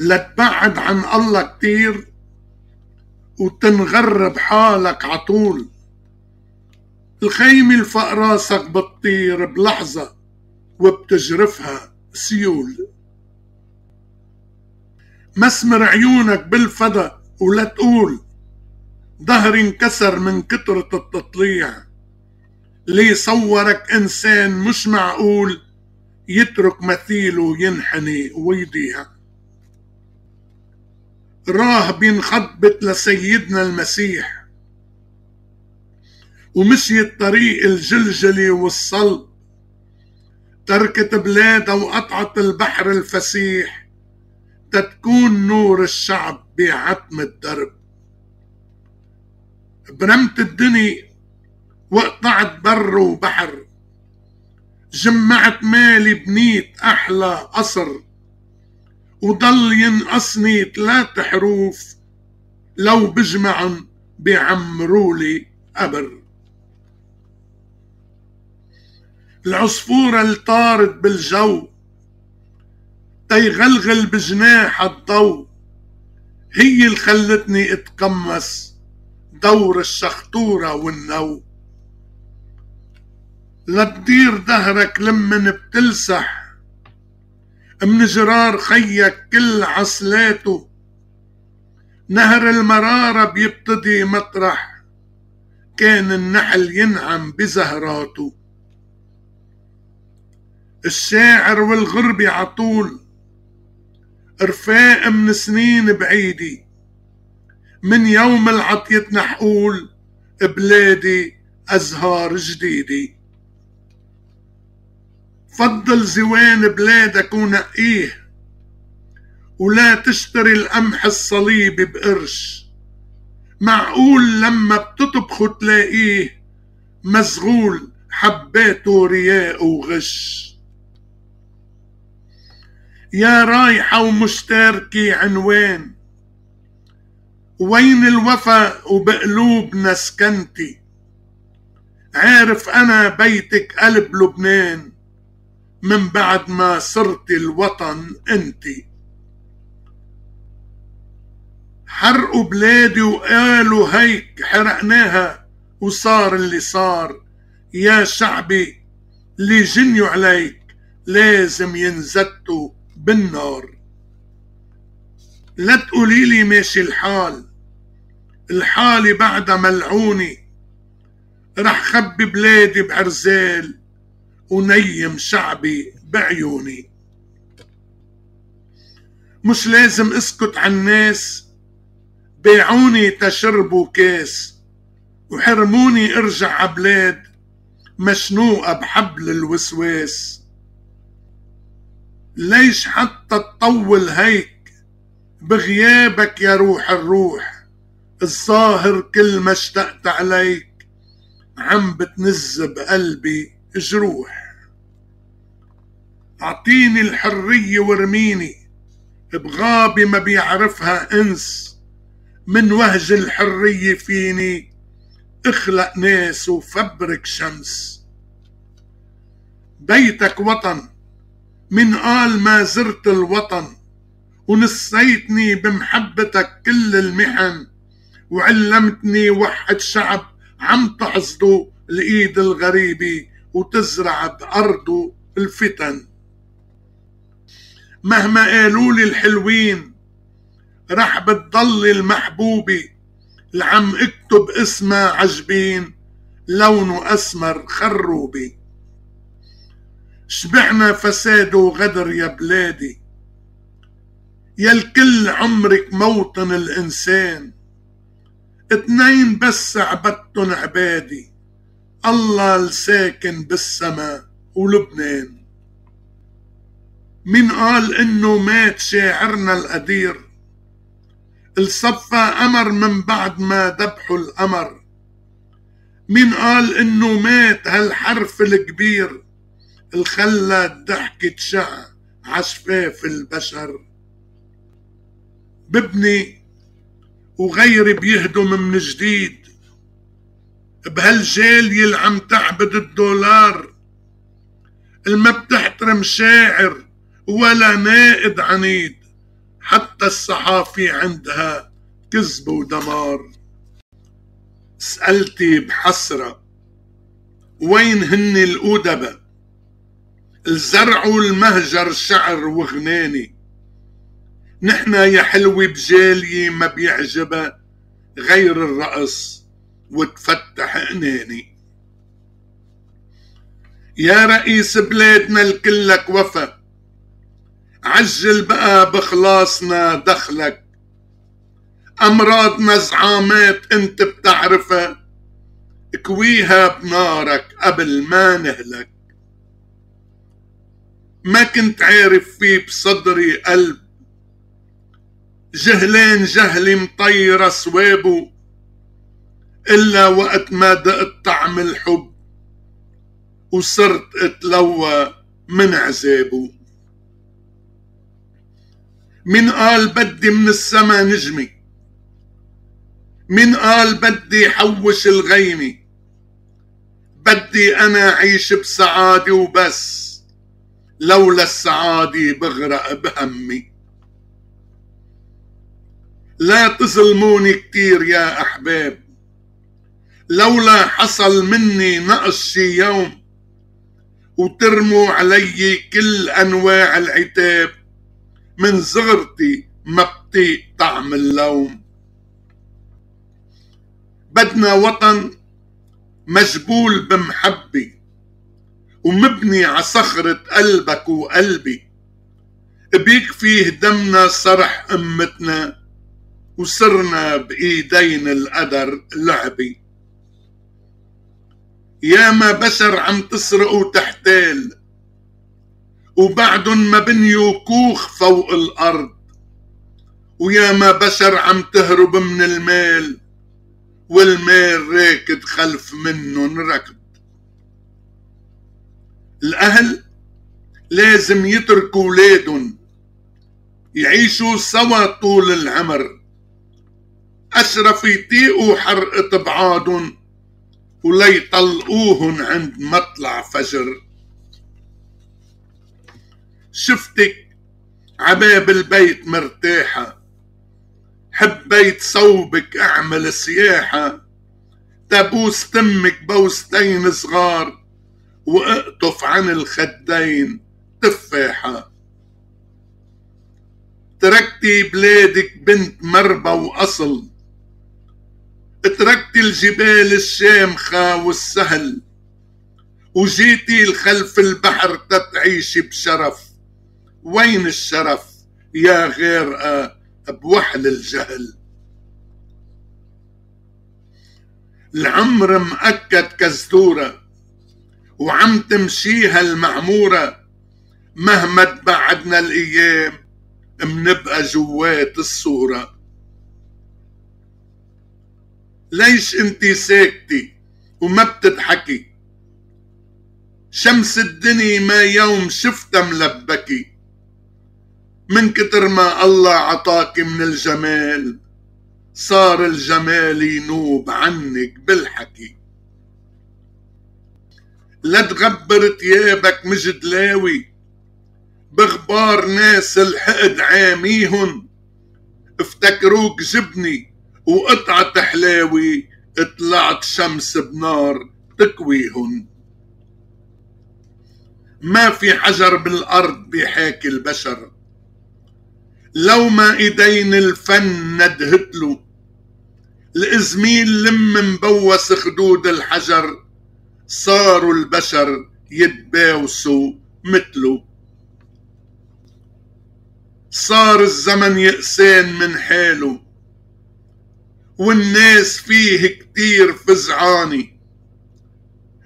لتبعد عن الله كتير وتنغرب حالك عطول الخيمة الفوق راسك بتطير بلحظة وبتجرفها سيول. مسمر عيونك بالفضا ولا تقول ظهري انكسر من كترة التطليع. ليه صورك إنسان مش معقول؟ يترك مثيله ينحني ويضيع. راه بينخطبت لسيدنا المسيح. ومشيت طريق الجلجلة والصلب. تركت بلادها وقطعت البحر الفسيح. تتكون نور الشعب بعتم الدرب. برمت الدنيا وقطعت بر وبحر. جمعت مالي بنيت أحلى قصر. وضل ينقصني ثلاث حروف لو بجمعن بيعمرولي قبر. العصفورة اللي طارت بالجو تيغلغل بجناح الضو هي اللي خلتني أتقمص دور الشخطورة والنو. لتدير دهرك لمن بتلسح من جرار خيك كل عسلاته نهر المرارة بيبتدي مطرح كان النحل ينعم بزهراته. الشاعر والغربي عطول رفاق من سنين بعيدي. من يوم العطيتنا حقول بلادي أزهار جديدي. فضل زوان بلادك ونقيه ولا تشتري القمح الصليبي بقرش. معقول لما بتطبخه تلاقيه مزغول حباته رياء وغش. يا رايحة ومشتركة عنوان وين الوفا وبقلوبنا سكنتي عارف أنا بيتك قلب لبنان من بعد ما صرت الوطن انتي حرقوا بلادي وقالوا هيك حرقناها وصار اللي صار. يا شعبي اللي جنيوا عليك لازم ينزتوا بالنار. لا تقولي لي ماشي الحال. الحالة بعدها ملعوني. رح خبي بلادي بعرزال. ونيم شعبي بعيوني. مش لازم اسكت عن الناس بيعوني تشربوا كاس وحرموني ارجع عبلاد مشنوقة بحبل الوسواس. ليش حتى تطول هيك؟ بغيابك يا روح الروح الظاهر كل ما اشتقت عليك عم بتنز بقلبي. جروح أعطيني الحرية وارميني بغابة ما بيعرفها إنس. من وهج الحرية فيني اخلق ناس وفبرك شمس. بيتك وطن من قال ما زرت الوطن. ونسيتني بمحبتك كل المحن. وعلمتني وحد شعب عم تحصده الإيد الغريبة وتزرع بأرضه الفتن. مهما قالوا لي الحلوين رح بتضل المحبوبة. اللي عم اكتب اسمها عجبين لونه أسمر خروبي. شبعنا فساد وغدر يا بلادي. يا الكل عمرك موطن الإنسان. اتنين بس عبدتن عبادي. الله الساكن بالسماء ولبنان. مين قال إنه مات شاعرنا القدير؟ الصفى أمر من بعد ما ذبحوا القمر. مين قال إنه مات هالحرف الكبير؟ الخلى الضحك تشع عشفاف البشر. ببني وغيري بيهدم من جديد. بهالجالية اللي عم تعبد الدولار. الما بتحترم شاعر ولا نائد عنيد حتى الصحافي عندها كذب ودمار. سألتي بحسرة وين هن الأدبة؟ الزرع والمهجر شعر وغناني. نحنا يا حلوي بجالي ما بيعجبها غير الرقص. وتفتح اناني يا رئيس بلادنا الكلك وفا. عجل بقى بخلاصنا دخلك. أمراضنا زعامات أنت بتعرفها. اكويها بنارك قبل ما نهلك. ما كنت عارف في بصدري قلب. جهلين جهلي مطيرة سوابه إلا وقت ما دقت طعم الحب وصرت أتلوى من عذابه. من قال بدي من السما نجمي من قال بدي حوش الغيمة بدي أنا أعيش بسعادة وبس لولا السعادة بغرق بهمي. لا تظلموني كتير يا أحباب لولا حصل مني نقص شي يوم وترموا علي كل أنواع العتاب من صغرتي ما بطيق طعم اللوم. بدنا وطن مجبول بمحبة ومبني على صخرة قلبك وقلبي. بيكفيه دمنا صرح أمتنا وصرنا بإيدين القدر لعبي. يا ما بشر عم تسرق وتحتال وبعدن ما بنيوا كوخ فوق الأرض ويا ما بشر عم تهرب من المال والمال راكد خلف منن ركض الأهل لازم يتركوا ولادن يعيشوا سوا طول العمر. أشرف يطيقوا حرقة بعادن وليطلقوهن عند مطلع فجر. شفتك عباب البيت مرتاحة حبيت صوبك أعمل سياحة تبوس تمك بوستين صغار وأقطف عن الخدين تفاحة. تركتي بلادك بنت مربى وأصل تركتي الجبال الشامخة والسهل وجيتي لخلف البحر تتعيشي بشرف. وين الشرف يا غير بوحل الجهل؟ العمر مأكد كزدورة وعم تمشيها المعمورة. مهما تبعدنا الأيام منبقى جوات الصورة. ليش انتي ساكتي وما بتضحكي؟ شمس الدنيا ما يوم شفتها ملبكي من كتر ما الله عطاك من الجمال صار الجمال ينوب عنك بالحكي. لا تغبر تيابك مجدلاوي بغبار ناس الحقد عاميهن افتكروك جبني وقطعة حلاوي طلعت شمس بنار تكويهن. ما في حجر بالأرض بيحاكي البشر. لو ما إيدين الفن ندهتلو. الإزميل لم مبوس خدود الحجر صاروا البشر يتباوسوا مثله صار الزمن يقسان من حاله. والناس فيه كتير فزعاني.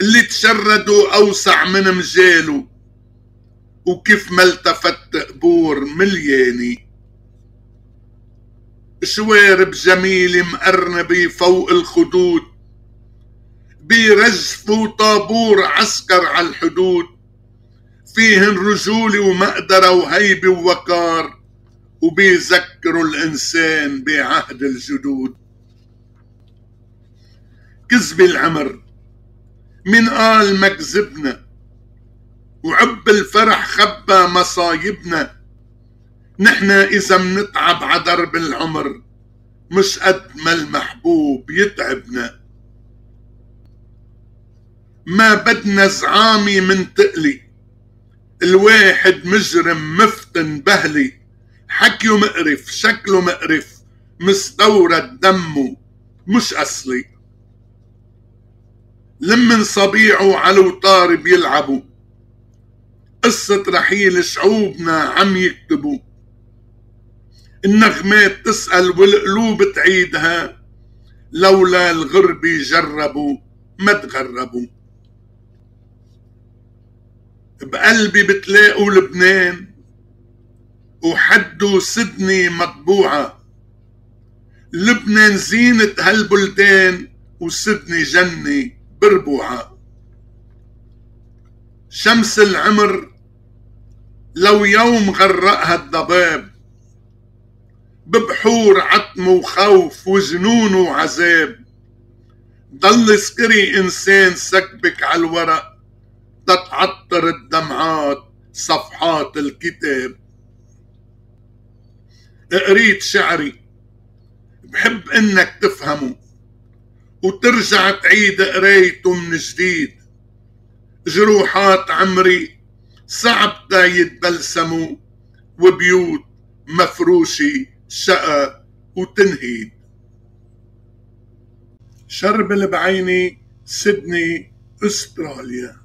اللي تشردوا أوسع من مجاله. وكيف ما التفت قبور ملياني. شوارب جميلة مقرنبة فوق الخدود. بيرجفوا طابور عسكر على الحدود. فيهن رجولة ومقدرة وهيبة ووقار. وبيذكروا الإنسان بعهد الجدود. كذب العمر من قال مكذبنا وعب الفرح خبى مصايبنا. نحنا إذا منتعب عدرب العمر مش قد ما المحبوب يتعبنا. ما بدنا زعامي من تقلي الواحد مجرم مفتن بهلي. حكيه مقرف شكله مقرف مستورد دمه مش أصلي. لمن صبيعه على وطار بيلعبوا. قصة رحيل شعوبنا عم يكتبوا. النغمات تسأل والقلوب تعيدها. لولا الغرب جربوا ما تغربوا. بقلبي بتلاقوا لبنان. وحدو سدني مطبوعة. لبنان زينة هالبلدان وسدني جنة. بربوعة شمس العمر لو يوم غرقها الضباب. ببحور عتم وخوف وجنون وعذاب. ضل سكري إنسان سكبك على الورق تتعطر الدمعات صفحات الكتاب. قريت شعري. بحب إنك تفهمه. وترجع تعيد قرايته من جديد. جروحات عمري صعب تا يتبلسموا وبيوت مفروشة شقى وتنهيد. شربل بعيني سيدني استراليا.